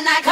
Nana.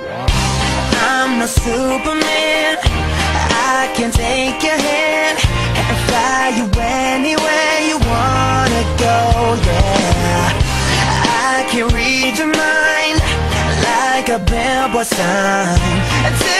I'm no superman. I can take your hand And fly you anywhere you wanna go, yeah. I can read your mind Like a billboard sign.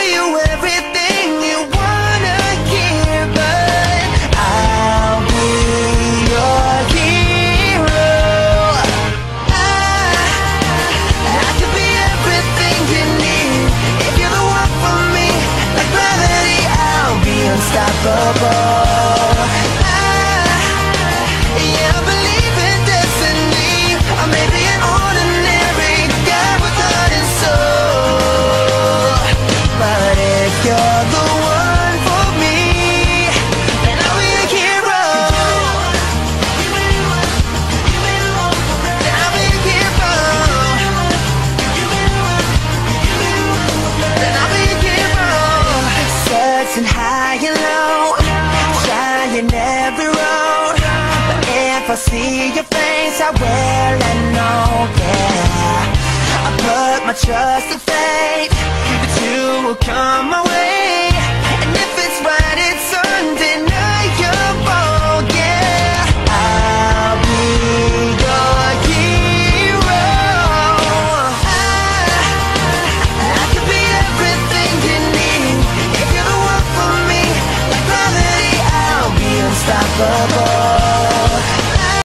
see your face, I will and know, yeah. I put my trust in fate That you will come my way.